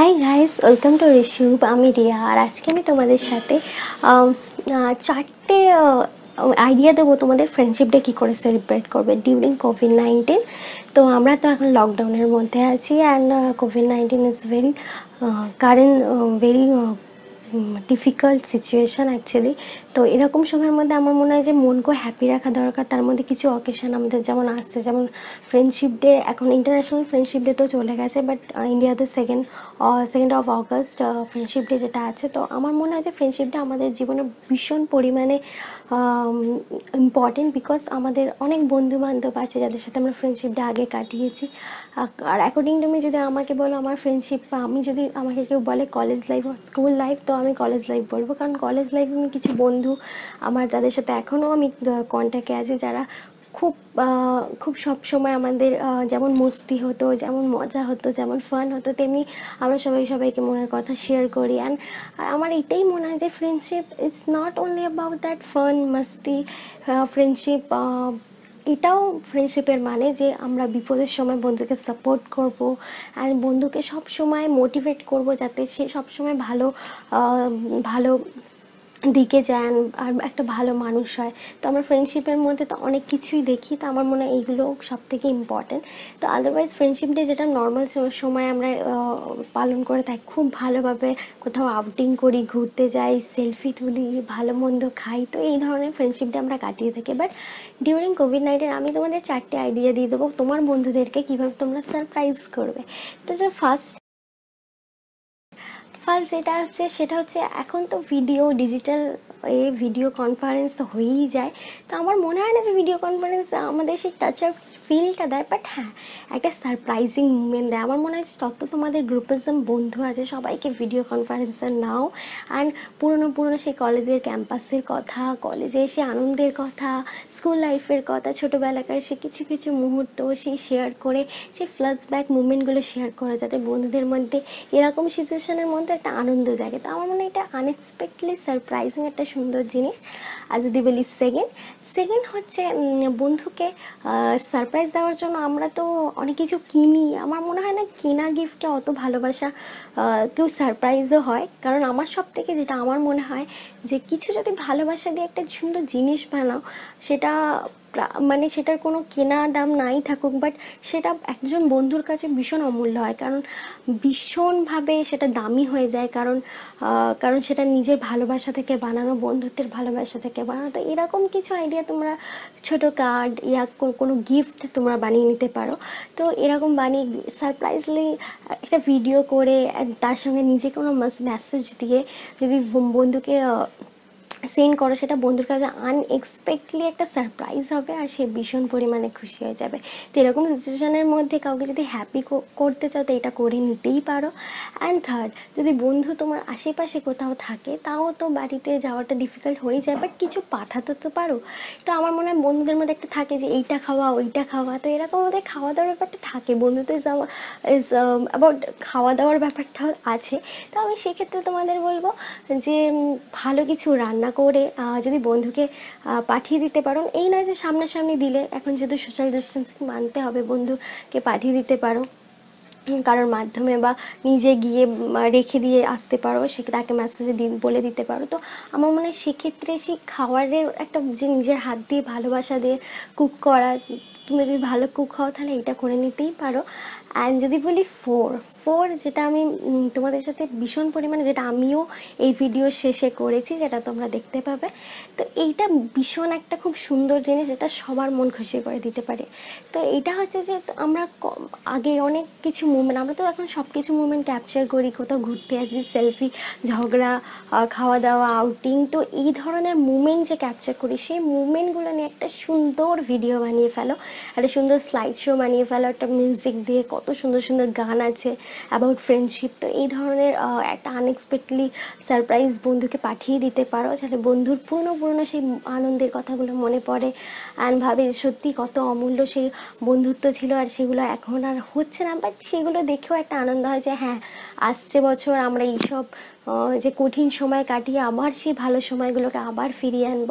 High guys welcome to রিসিউব আমি রিয়া আর আজকে আমি তোমাদের সাথে চারটে আইডিয়া দেবো তোমাদের ফ্রেন্ডশিপ ডে কী করে সেলিব্রেট করবে ডিউরিং কোভিড নাইন্টিন তো আমরা তো এখন লকডাউনের মধ্যে আছি and COVID nineteen is very current very difficult situation actually তো এরকম সময়ের মধ্যে আমার মনে হয় যে মনকে হ্যাপি রাখা দরকার। তার মধ্যে কিছু অকেশন আমাদের যেমন আসছে, যেমন ফ্রেন্ডশিপ ডে এখন ইন্টারন্যাশনাল ফ্রেন্ডশিপ ডে তো চলে গেছে বাট ইন্ডিয়াতে second second of August friendship day যেটা আছে। তো আমার মনে হয় যে ফ্রেন্ডশিপ ডে আমাদের জীবনে ভীষণ পরিমাণে ইম্পর্টেন্ট বিকজ আমাদের অনেক বন্ধু বান্ধব আছে যাদের সাথে আমরা ফ্রেন্ডশিপ ডে আগে কাটিয়েছি। আর অ্যাকর্ডিং টু মি যদি আমাকে বলো আমার ফ্রেন্ডশিপ আমি যদি আমাকে কেউ বলে কলেজ লাইফ স্কুল লাইফ তো আমি কলেজ লাইফ বলব। কারণ কলেজ লাইফে আমি কিছু বন্ধু আমার তাদের সাথে এখনও আমি কন্ট্যাক্টে আছি। যারা খুব খুব সব সময় আমাদের যেমন মস্তি হতো, যেমন মজা হতো, যেমন ফান হতো, তেমনি আমরা সবাই সবাইকে মনের কথা শেয়ার করি। অ্যান্ড আর আমার এটাই মনে হয় যে friendship is not only about that fun Masti friendship এটাও ফ্রেন্ডশিপের মানে যে আমরা বিপদের সময় বন্ধুকে সাপোর্ট করব অ্যান্ড বন্ধুকে সব সময় মোটিভেট করব যাতে সে সব সময় ভালো ভালো দিকে যান আর একটা ভালো মানুষ হয়। তো আমরা ফ্রেন্ডশিপের মধ্যে তো অনেক কিছুই দেখি, তো আমার মনে হয় এইগুলো সব থেকে ইম্পর্টেন্ট তো আদারওয়াইজ ফ্রেন্ডশিপ ডে যেটা নর্মাল সময় আমরা পালন করে থাকি, খুব ভালোভাবে কোথাও আউটিং করি, ঘুরতে যাই সেলফি তুলি, ভালো মন্দ খাই, তো এই ধরনের ফ্রেন্ডশিপ ডে আমরা কাটিয়ে থাকি। বাট ডিউরিং কোভিড নাইন্টিন আমি তোমাদের চারটে আইডিয়া দিয়ে দেবো, তোমার বন্ধুদেরকে কীভাবে তোমরা সারপ্রাইজ করবে। তো যে ফার্স্ট ফার্স্ট যেটা হচ্ছে সেটা হচ্ছে এখন তো ভিডিও ডিজিটাল এ ভিডিও কনফারেন্স তো হয়েই যায়। তো আমার মনে হয় না যে ভিডিও কনফারেন্স আমাদের সেই টাচ আপ ফিলটা দেয় বাট হ্যাঁ একটা সারপ্রাইজিং মুমেন্ট দেয়। আমার মনে হয় যে তত তোমাদের গ্রুপে যে বন্ধু আছে, সবাইকে ভিডিও কনফারেন্সে নাও। অ্যান্ড পুরনো পুরনো সেই কলেজের ক্যাম্পাসের কথা কলেজে সে আনন্দের কথা স্কুল লাইফের কথা, ছোটোবেলাকার সে কিছু কিছু মুহূর্ত সেই শেয়ার করে, সেই ফ্ল্যাশব্যাক মুমেন্টগুলো শেয়ার করা, যাতে বন্ধুদের মধ্যে এরকম সিচুয়েশনের মধ্যে একটা আনন্দ জাগে। তো আমার মনে হয় এটা আনএক্সপেক্টলি সারপ্রাইজিং একটা সুন্দর জিনিস। আজ দি বলি সেকেন্ড সেকেন্ড হচ্ছে বন্ধুকে সারপ্রাইজ দেওয়ার জন্য আমরা তো অনেক কিছু কিনি। আমার মনে হয় না কেনা গিফটে অত ভালোবাসা কেউ সারপ্রাইজও হয়। কারণ আমার সব থেকে যেটা আমার মনে হয় যে, কিছু যদি ভালোবাসা দিয়ে একটা সুন্দর জিনিস বানাও, সেটা মানে সেটার কোনো কেনা দাম নাই থাকুক বাট সেটা একজন বন্ধুর কাছে ভীষণ অমূল্য হয়। কারণ ভীষণভাবে সেটা দামি হয়ে যায়, কারণ কারণ সেটা নিজের ভালোবাসা থেকে বানানো, বন্ধুত্বের ভালোবাসা থেকে বানানো। তো এরকম কিছু আইডিয়া তোমরা ছোট কার্ড ইয়া কোনো গিফট তোমরা বানিয়ে নিতে পারো। তো এরকম বানিয়ে সারপ্রাইজলি একটা ভিডিও করে তার সঙ্গে নিজে কোনো মেসেজ দিয়ে যদি বন্ধুকে সেন্ড করো, সেটা বন্ধুর কাছে আনএক্সপেক্টলি একটা সারপ্রাইজ হবে আর সে ভীষণ পরিমাণে খুশি হয়ে যাবে। তো এরকম সিচুয়েশনের মধ্যে কাউকে যদি হ্যাপি করতে চাও, তো এটা করে নিতেই পারো। অ্যান্ড থার্ড যদি বন্ধু তোমার আশেপাশে কোথাও থাকে, তাও তো বাড়িতে যাওয়াটা ডিফিকাল্ট হয়ে যায় বাট কিছু পাঠাতে তো পারো। তো আমার মনে হয় বন্ধুদের মধ্যে একটা থাকে যে, এইটা খাওয়া, ওইটা খাওয়া। তো এরকম আমাদের খাওয়া দাওয়ার ব্যাপারটা থাকে। বন্ধুদের যাওয়া অ্যাবাউট খাওয়া দাওয়ার ব্যাপারটাও আছে। তো আমি সেক্ষেত্রে তোমাদের বলব যে ভালো কিছু রান্না করে যদি বন্ধুকে পাঠিয়ে দিতে পারো। এই নয় যে সামনাসামনি দিলে, এখন যেহেতু সোশ্যাল ডিস্টেন্সিং মানতে হবে বন্ধুকে পাঠিয়ে দিতে পারো। কারোর মাধ্যমে বা নিজে গিয়ে রেখে দিয়ে আসতে পারো, সে তাকে মেসেজে দি বলে দিতে পারো। তো আমার মনে হয় সেক্ষেত্রে সেই খাবারের একটা যে নিজের হাত দিয়ে ভালোবাসা দিয়ে কুক করা, তুমি যদি ভালো কুক হও, তাহলে এটা করে নিতেই পারো। অ্যান্ড যদি বলি ফোর ফোর যেটা আমি তোমাদের সাথে ভীষণ পরিমাণে যেটা আমিও এই ভিডিও শেষে করেছি, যেটা তোমরা দেখতে পাবে। তো এইটা ভীষণ একটা খুব সুন্দর জিনিস, যেটা সবার মন খুশি করে দিতে পারে। তো এটা হচ্ছে যে আমরা আগে অনেক কিছু মুভমেন্ট আমরা তো এখন সব কিছু মুভমেন্ট ক্যাপচার করি, কোথাও ঘুরতে আসি সেলফি ঝগড়া খাওয়া দাওয়া আউটিং তো এই ধরনের মুভমেন্ট যে ক্যাপচার করি, সেই মুভমেন্টগুলো নিয়ে একটা সুন্দর ভিডিও বানিয়ে ফেলো, একটা সুন্দর স্লাইড শো বানিয়ে ফেলো, একটা মিউজিক দিয়ে কত সুন্দর সুন্দর গান আছে অ্যাবাউট ফ্রেন্ডশিপ তো এই ধরনের একটা আনএক্সপেক্টলি সারপ্রাইজ বন্ধুকে পাঠিয়ে দিতে পারো, যাতে বন্ধুর পুরনো পুরনো সেই আনন্দের কথাগুলো মনে পড়ে অ্যান্ড ভাবে সত্যি কত অমূল্য সেই বন্ধুত্ব ছিল আর সেগুলো এখন আর হচ্ছে না বাট সেগুলো দেখেও একটা আনন্দ হয় যে হ্যাঁ আসছে বছর আমরা এইসব যে কঠিন সময় কাটিয়ে আবার সেই ভালো সময়গুলোকে আবার ফিরিয়ে আনব।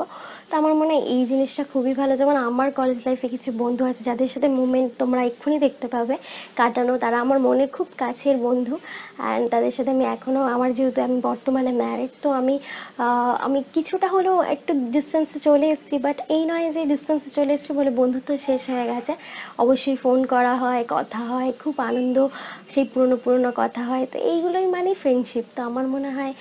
তো আমার মনে হয় এই জিনিসটা খুবই ভালো। যেমন আমার কলেজ লাইফে কিছু বন্ধু আছে যাদের সাথে মুভমেন্ট তোমরা এক্ষুনি দেখতে পাবে, কাটানো। তারা আমার মনের খুব কাছের বন্ধু অ্যান্ড তাদের সাথে আমি এখনও আমার যেহেতু আমি বর্তমানে ম্যারিড তো আমি আমি কিছুটা হলেও একটু ডিস্টেন্সে চলে এসেছি। বাট এই নয় যে ডিস্টেন্সে চলে এসেছি বলে বন্ধুত্ব শেষ হয়ে গেছে। অবশ্যই ফোন করা হয়, কথা হয়, খুব আনন্দ, সেই পুরনো পুরনো কথা হয়। তো এইগুলোই মানে ফ্রেন্ডশিপ তো আমার মনে হয়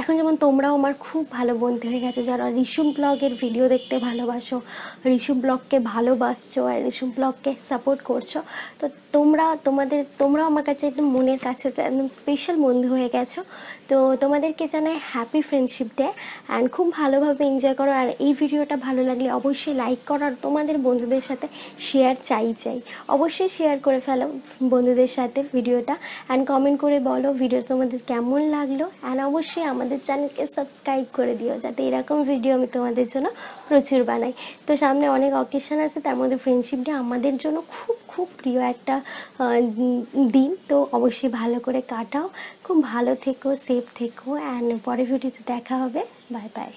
এখন যেমন তোমরাও আমার খুব ভালো বন্ধু হয়ে গেছো, যারা রিসুম ব্লগের ভিডিও দেখতে ভালোবাসো, রিসুম ব্লগকে ভালোবাসছো আর রিসুম ব্লগকে সাপোর্ট করছ, তো তোমরা, তোমাদের, তোমরাও আমার কাছে একদম মনের কাছে, একদম স্পেশাল বন্ধু হয়ে গেছো। তো তোমাদেরকে জানাই হ্যাপি ফ্রেন্ডশিপ ডে অ্যান্ড খুব ভালোভাবে এনজয় করো। আর এই ভিডিওটা ভালো লাগলে অবশ্যই লাইক করো আর তোমাদের বন্ধুদের সাথে শেয়ার চাই চাই। অবশ্যই শেয়ার করে ফেলো বন্ধুদের সাথে ভিডিওটা অ্যান্ড কমেন্ট করে বলো ভিডিও তোমাদের কেমন লাগল। অ্যান্ড অবশ্যই আমাদের চ্যানেলকে সাবস্ক্রাইব করে দিও যাতে এরকম ভিডিও আমি তোমাদের জন্য প্রচুর বানাই। তো সামনে অনেক অকেশন আছে, তার মধ্যে ফ্রেন্ডশিপ ডে আমাদের জন্য খুব খুব প্রিয় একটা দিন। অবশ্যই ভালো করে কাটাও। খুব ভালো থেকো সেফ থেকো অ্যান্ড পরের ভিডিওতে দেখা হবে। Bye bye